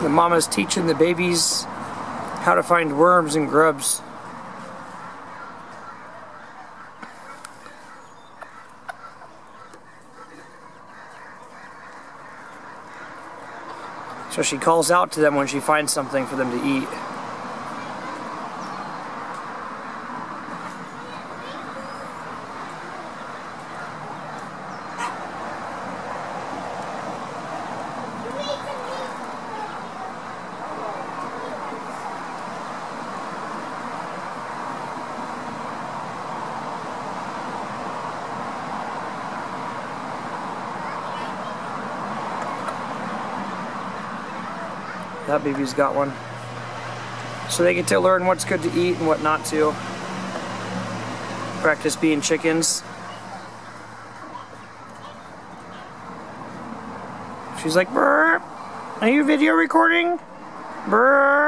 The mama's teaching the babies how to find worms and grubs. So she calls out to them when she finds something for them to eat. That baby's got one. So they get to learn what's good to eat and what not to. Practice being chickens. She's like, Brr, are you video recording? Brr.